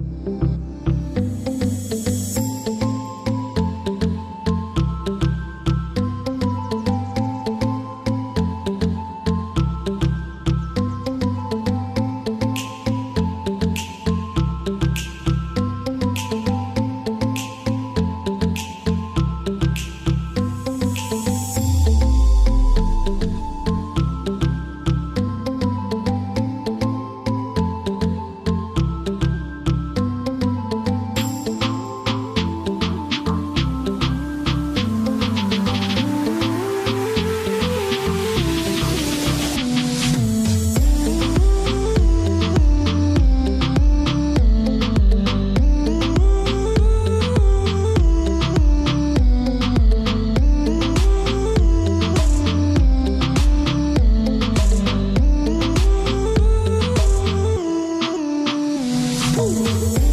you Ooh.